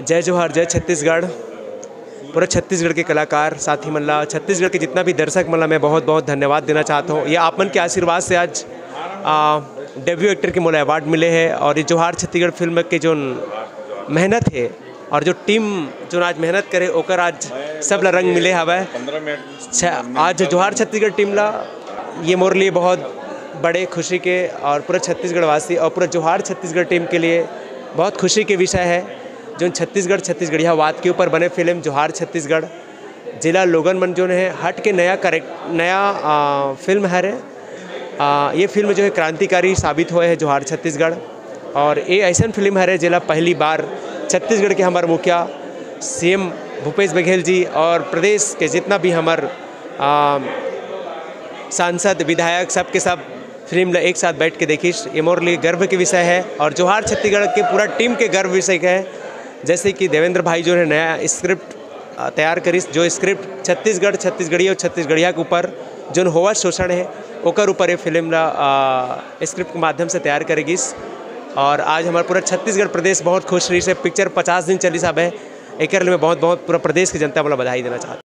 जय जोहार, जय छत्तीसगढ़। पूरे छत्तीसगढ़ के कलाकार, साथी मल्ला छत्तीसगढ़ के जितना भी दर्शक मल्ला मैं बहुत बहुत धन्यवाद देना चाहता हूँ। ये आपन के आशीर्वाद से आज डेब्यू एक्टर के मोला अवार्ड मिले हैं और ये जोहार छत्तीसगढ़ फ़िल्म के जो मेहनत है और जो टीम जो आज मेहनत करे, ओकर आज सब ला रंग मिले हवा। आज जोहार छत्तीसगढ़ टीम ला, ये मोर लिए बहुत बड़े खुशी के और पूरे छत्तीसगढ़ वासी और पूरे जोहार छत्तीसगढ़ टीम के लिए बहुत खुशी के विषय है। जो छत्तीसगढ़ छत्तीसगढ़िया वाद के ऊपर बने फ़िल्म जोहार छत्तीसगढ़। जिला लोगन मन जो है हट के नया करेक्ट नया आ, फ़िल्म है रे। आ, ये फ़िल्म जो है क्रांतिकारी साबित हुए है जोहार छत्तीसगढ़। और ये ऐसा फ़िल्म है रे जिला पहली बार छत्तीसगढ़ के हमारे मुखिया सीएम भूपेश बघेल जी और प्रदेश के जितना भी हमार सांसद विधायक सब के सब फ़िल्म एक साथ बैठ के देखिस ये मोर लिए गर्व के विषय है। और जोहार छत्तीसगढ़ के पूरा टीम के गर्व विषय का है। जैसे कि देवेंद्र भाई जो है नया स्क्रिप्ट तैयार करी, जो स्क्रिप्ट छत्तीसगढ़ छत्तीसगढ़ी और छत्तीसगढ़िया के ऊपर जो होवा शोषण है, ओकर ऊपर ये फ़िल्म स्क्रिप्ट के माध्यम से तैयार करेगी। और आज हमारे पूरा छत्तीसगढ़ प्रदेश बहुत खुश रही से पिक्चर पचास दिन चली साहब है। एक मैं बहुत बहुत पूरा प्रदेश की जनता वाला बधाई देना चाहता